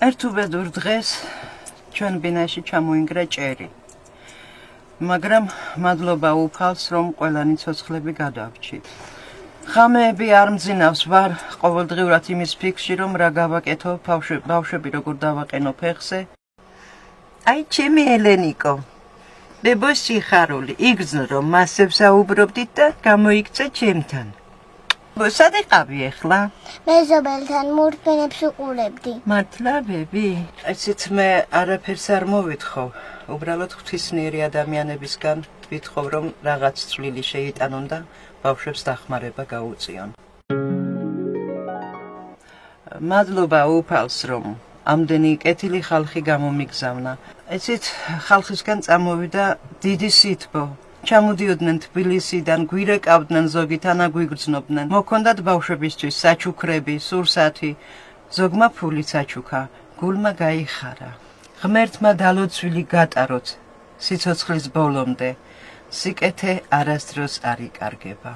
ერთ უბედურ დღეს ჩვენ ბინაში ჩამოინგრა ჭერი. მაგრამ მადლობა უფალს, რომ ყველანი ცოცხლები გადავჭით. ხამეები არ მძინავს ვარ ყოველდღიურად იმის ფიქში, რომ რა გავაკეთო ბავშვები, როგორ დავაყენო ფეხზე. აი, ჩემი ელენიკო. ბებოსი ხარული, იგზნო რომ მასებს აუბრობდით და გამოიქცა ჩემთან. სად იყავი ახლა? მეზობელთან მურფენებს უყურებდი. მართლა, ბები? ესეც მე არაფერს არ მოვითხოვ. უბრალოდ ღვთისმიერი ადამიანებისგან ვითხოვ, რომ რაღაც წვლილი შეიტანონ და ბავშვებს დახმარება გაუწიონ. მადლობა უფალს, რომ ამდენი კეთილი ხალხი გამომიგზავნა. ესეც ხალხისგან წამოვიდა დიდი სითბო. ჩამოდიოდნენ თბილისიდან, გვირეკავდნენ ზოგი თანაგვიგრძნობდნენ. მოქონდათ ბავშვებისთვის საჩუქრები, სურსათი, ზოგმა ფული საჩუქა, გულმა გაიხარა. ღმერთმა დალოცვილი გატაროთ სიცოცხლის ბოლომდე. სიკეთე არასდროს არ იკარგება.